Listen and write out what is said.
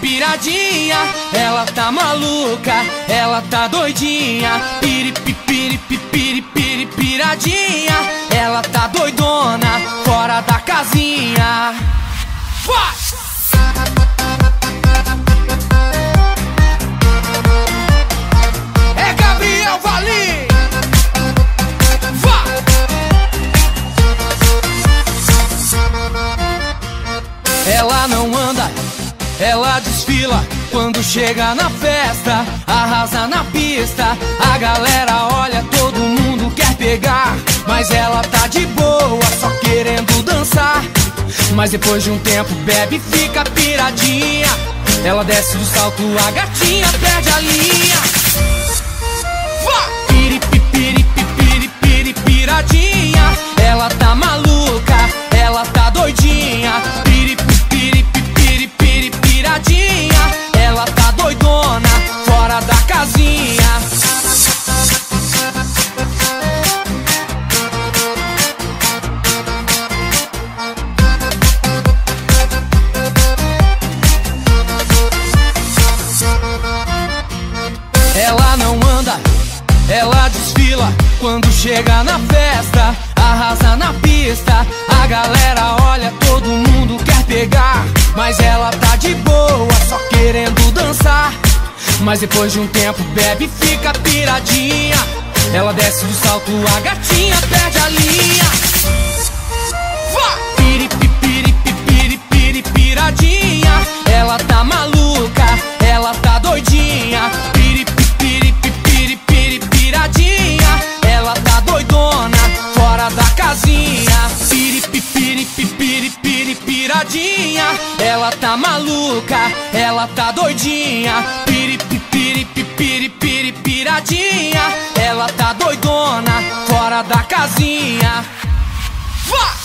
piradinha, ela tá maluca, ela tá doidinha. Piripipiripipiripiri piradinha, ela tá doidona, fora da casinha. Vai! Ela não anda, ela desfila quando chega na festa, arrasa na pista. A galera olha, todo mundo quer pegar, mas ela tá de boa, só querendo dançar. Mas depois de um tempo bebe e fica piradinha. Ela desce do salto, a gatinha perde a linha. Quando chega na festa, arrasa na pista. A galera olha, todo mundo quer pegar, mas ela tá de boa, só querendo dançar. Mas depois de um tempo bebe e fica piradinha. Ela desce do salto, a gatinha perde a linha. Piradinha. Ela tá maluca, ela tá doidinha. Piripipiripipiri piradinha. Ela tá doidona, fora da casinha. Vá!